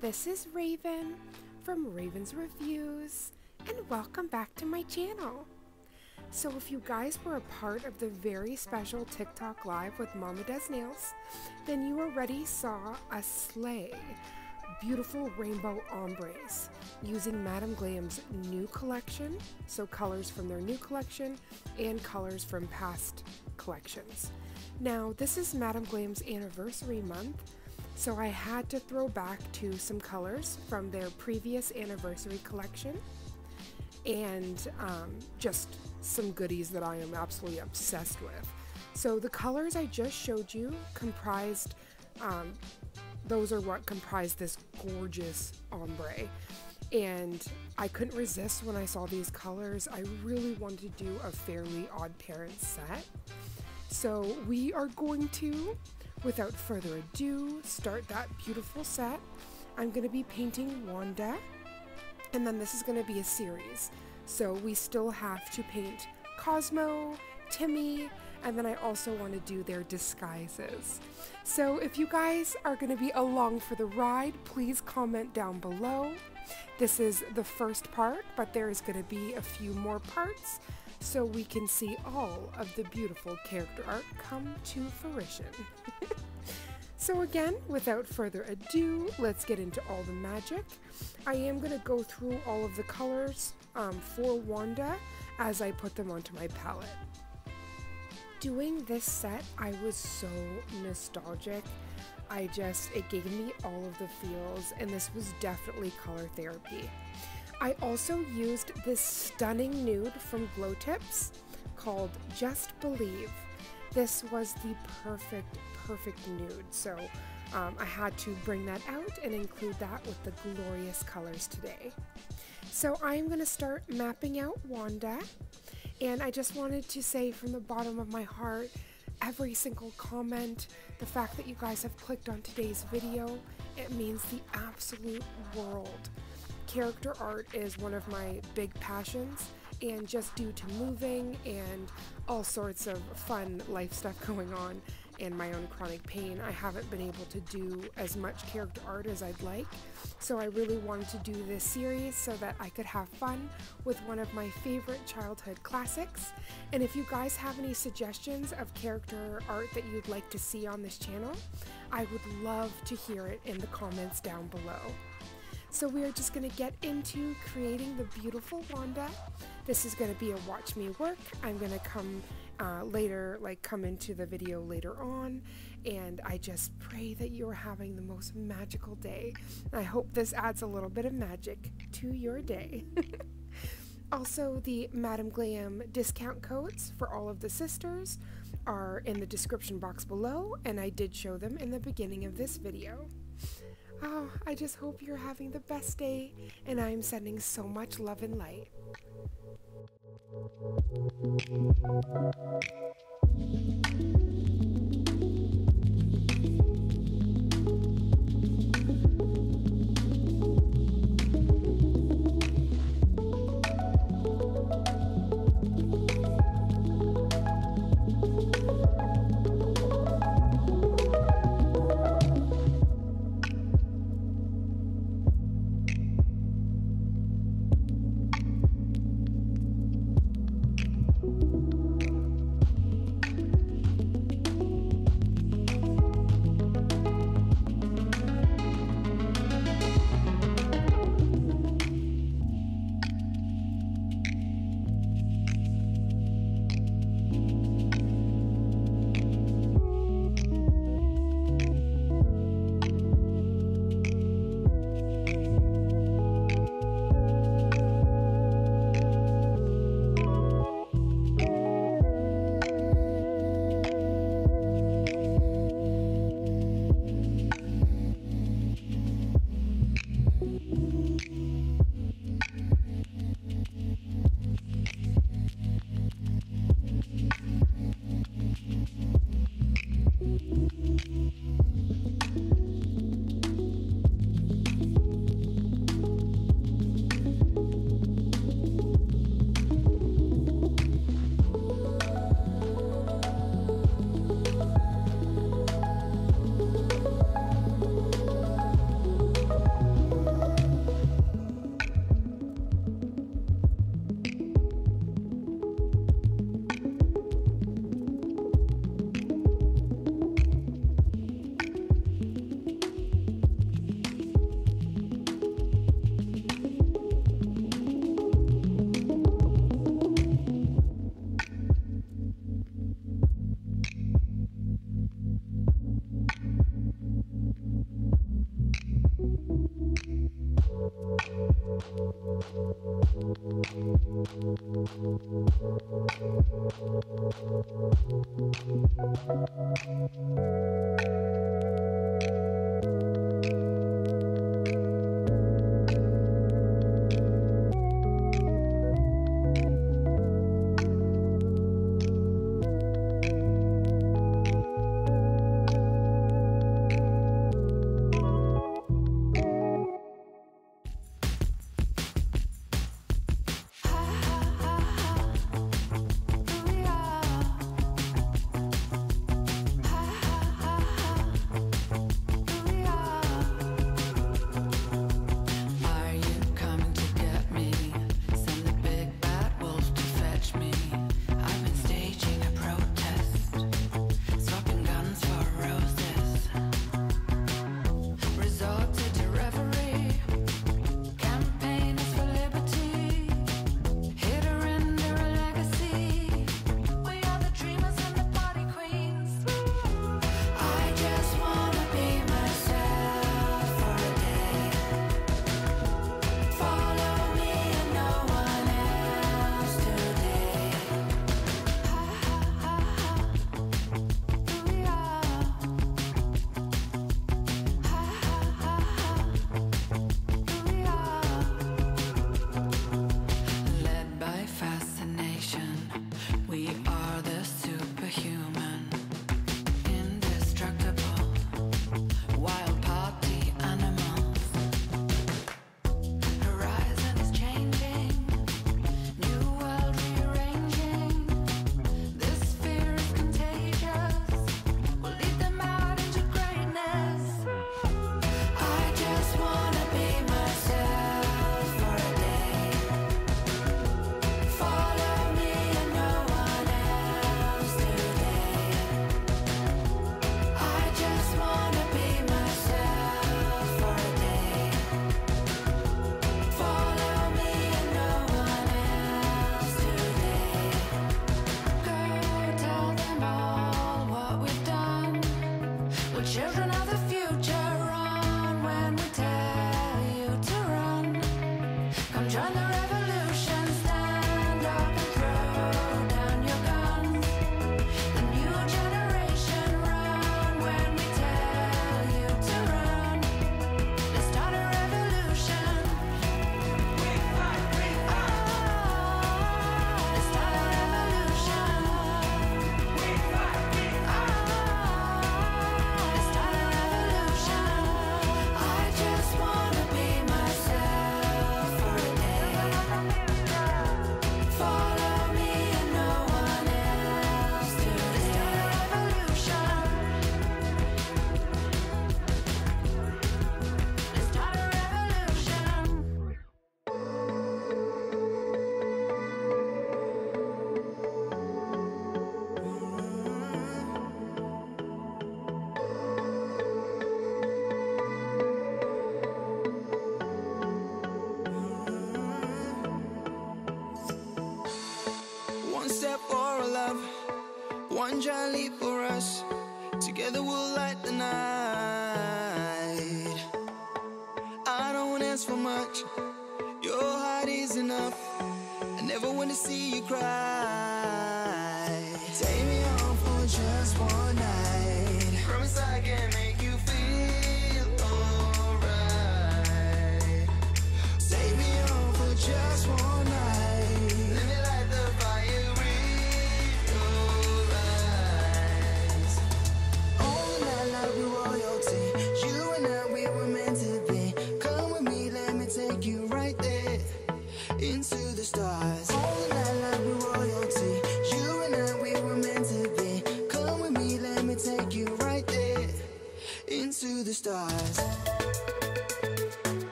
this is Raven from Raven's Reviews, and welcome back to my channel. So if you guys were a part of the very special TikTok live with Mama Does Nails, then you already saw a sleigh, beautiful rainbow ombres, using Madam Glam's new collection, so colors from their new collection and colors from past collections. Now, this is Madam Glam's anniversary month, so I had to throw back to some colors from their previous anniversary collection and um, just some goodies that I am absolutely obsessed with. So the colors I just showed you comprised, um, those are what comprised this gorgeous ombre. And I couldn't resist when I saw these colors. I really wanted to do a fairly odd parents set. So we are going to Without further ado, start that beautiful set. I'm going to be painting Wanda, and then this is going to be a series. So we still have to paint Cosmo, Timmy, and then I also want to do their disguises. So if you guys are going to be along for the ride, please comment down below. This is the first part, but there is going to be a few more parts so we can see all of the beautiful character art come to fruition. so again, without further ado, let's get into all the magic. I am going to go through all of the colors um, for Wanda as I put them onto my palette. Doing this set, I was so nostalgic. I just, it gave me all of the feels, and this was definitely color therapy. I also used this stunning nude from Glow Tips called Just Believe. This was the perfect, perfect nude, so um, I had to bring that out and include that with the glorious colors today. So I'm going to start mapping out Wanda, and I just wanted to say from the bottom of my heart, every single comment, the fact that you guys have clicked on today's video, it means the absolute world character art is one of my big passions, and just due to moving and all sorts of fun life stuff going on and my own chronic pain, I haven't been able to do as much character art as I'd like. So I really wanted to do this series so that I could have fun with one of my favorite childhood classics. And if you guys have any suggestions of character art that you'd like to see on this channel, I would love to hear it in the comments down below. So we are just going to get into creating the beautiful Wanda. This is going to be a watch me work. I'm going to come uh, later, like come into the video later on, and I just pray that you're having the most magical day. I hope this adds a little bit of magic to your day. also, the Madam Glam discount codes for all of the sisters are in the description box below, and I did show them in the beginning of this video. Oh, I just hope you're having the best day, and I'm sending so much love and light. One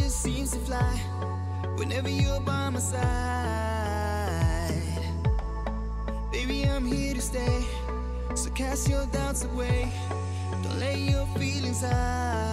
just seems to fly whenever you're by my side. Baby, I'm here to stay. So cast your doubts away. Don't let your feelings hide.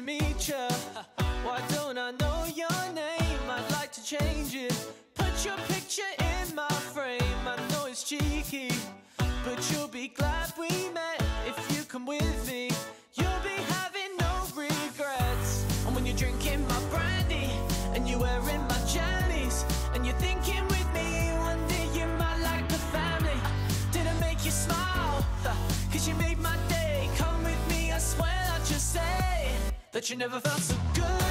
To meet ya. That you never felt so good,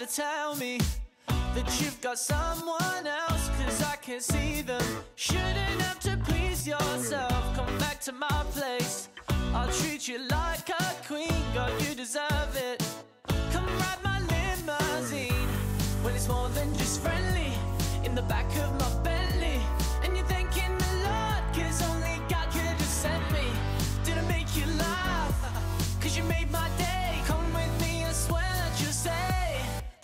to tell me that you've got someone else, cause I can see them. Shouldn't have to please yourself. Come back to my place. I'll treat you like a queen, God, you deserve it. Come ride my limousine when it's more than just friendly. In the back of my Bentley,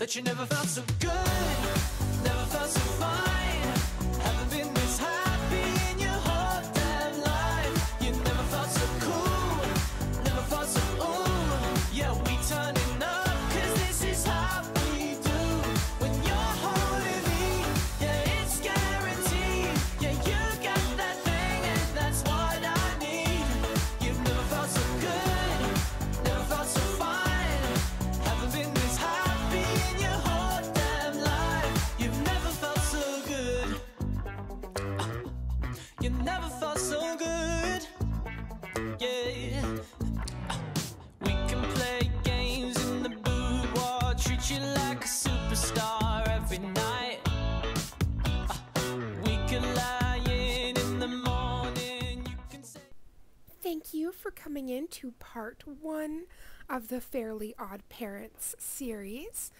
that you never felt so good, coming in to part one of the Fairly Odd Parents series.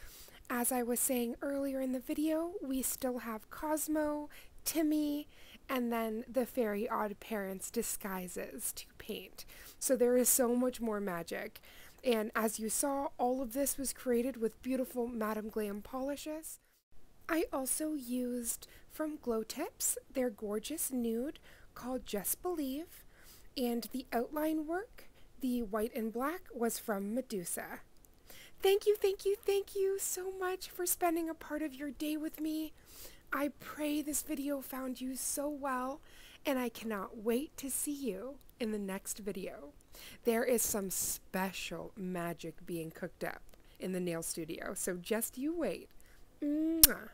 As I was saying earlier in the video, we still have Cosmo, Timmy, and then the Fairy Odd Parents disguises to paint. So there is so much more magic. And as you saw, all of this was created with beautiful Madam Glam polishes. I also used from Glow Tips their gorgeous nude called Just Believe, and the outline work, the white and black, was from Medusa. Thank you, thank you, thank you so much for spending a part of your day with me. I pray this video found you so well, and I cannot wait to see you in the next video. There is some special magic being cooked up in the nail studio, so just you wait. Mwah.